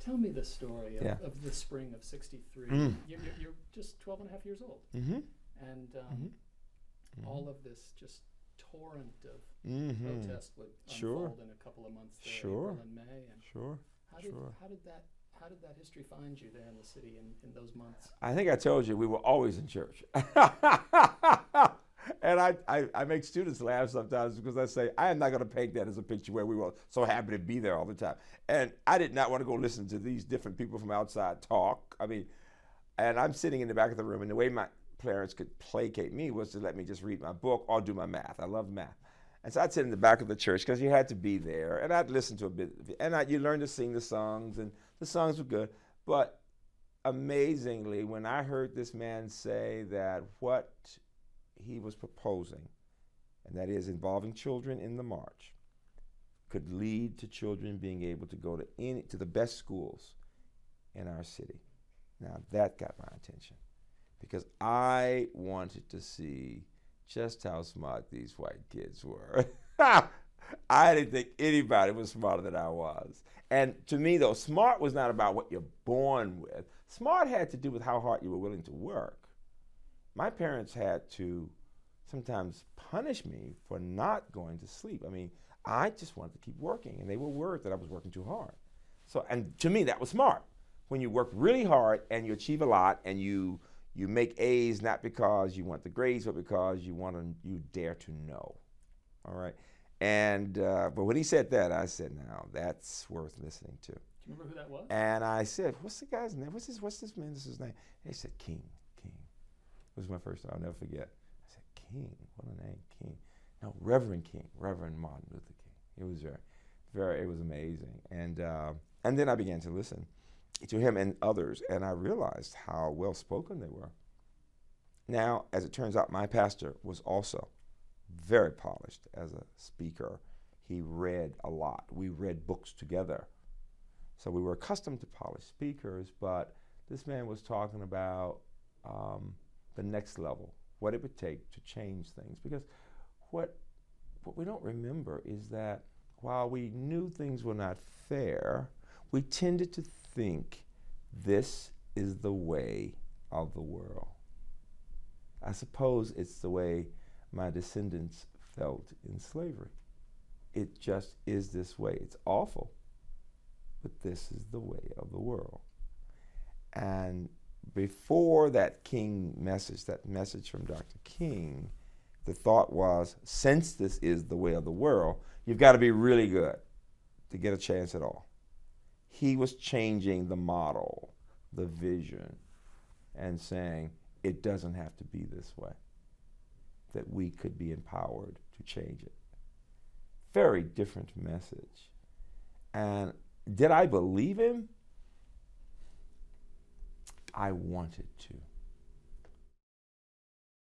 tell me the story of, Yeah. of the spring of 63. Mm. You're, you're, just 12 and a half years old. Mm-hmm. And um, Mhm. all of this just torrent of Mm-hmm. protest would Sure. unfold in a couple of months there, Sure. April and May. And Sure. how did, sure. how did that how did that history find you there in the city in, in those months? I think I told you we were always in church. and I, I, I make students laugh sometimes because I say, I am not going to paint that as a picture where we were so happy to be there all the time. And I did not want to go listen to these different people from outside talk. I mean, and I'm sitting in the back of the room, and the way my parents could placate me was to let me just read my book or do my math. I love math. And so I'd sit in the back of the church because you had to be there, and I'd listen to a bit. And I, you learn to sing the songs, and the songs were good. But amazingly, when I heard this man say that what he was proposing, and that is involving children in the march, could lead to children being able to go to any to the best schools in our city. Now that got my attention because I wanted to see just how smart these white kids were. I didn't think anybody was smarter than I was. And to me, though, smart was not about what you're born with. Smart had to do with how hard you were willing to work. My parents had to sometimes punish me for not going to sleep. I mean, I just wanted to keep working, and they were worried that I was working too hard. So, and to me, that was smart. When you work really hard and you achieve a lot, and you you make A's not because you want the grades, but because you want to you dare to know. All right. And uh, but when he said that, I said, "Now that's worth listening to." Do you remember who that was? And I said, "What's the guy's name? What's this? What's this man's name?" He said, "King, King." It was my first time. I'll never forget. I said, "King, what a name, King." No, Reverend King, Reverend Martin Luther King. It was very, very. It was amazing. And uh, and then I began to listen to him and others, and I realized how well spoken they were. Now, as it turns out, my pastor was also very polished as a speaker. He read a lot. We read books together. So we were accustomed to polished speakers, but this man was talking about um, the next level, what it would take to change things. Because what, what we don't remember is that while we knew things were not fair, we tended to think this is the way of the world. I suppose it's the way my descendants felt in slavery. It just is this way. It's awful, but this is the way of the world. And before that King message, that message from Dr. King, the thought was since this is the way of the world, you've got to be really good to get a chance at all. He was changing the model, the vision, and saying it doesn't have to be this way, that we could be empowered to change it. Very different message. And did I believe him? I wanted to.